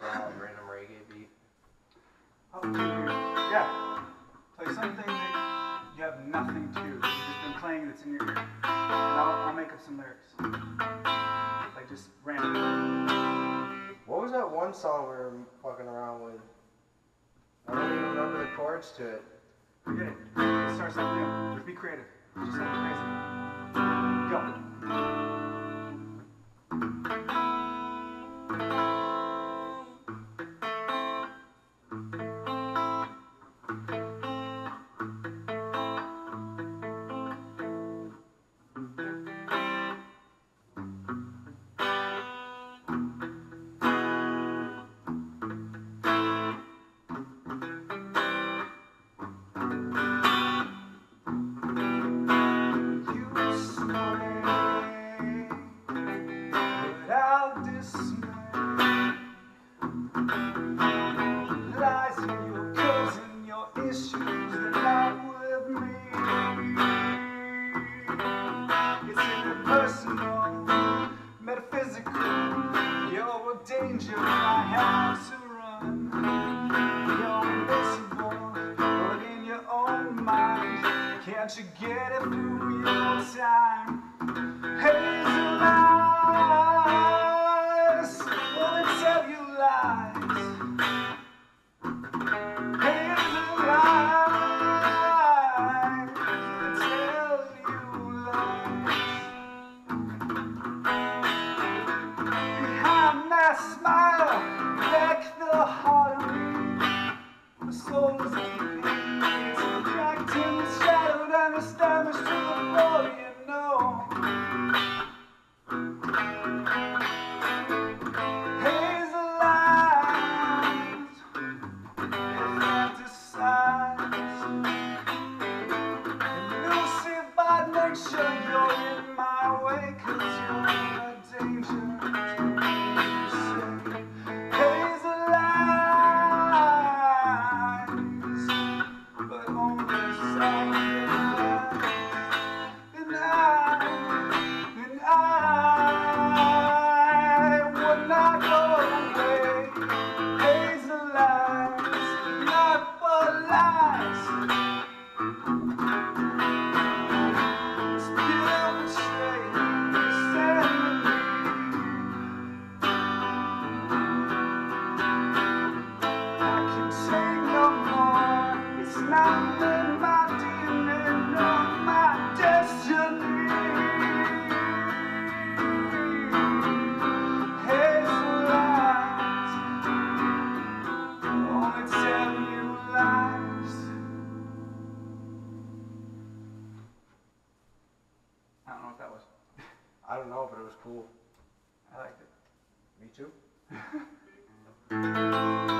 cool random reggae beat. Oh, yeah. Play something that you have nothing to. You've just been playing that's in your ear. And I'll, I'll make up some lyrics. Like just random. What was that one song we were fucking around with? I don't even remember the chords to it. Forget it. Let's start something new. Let's be creative. Just something danger I have to run. You're but in your own mind, can't you get it through your time? Hazel I don't know, but it was cool. I liked it. Me too.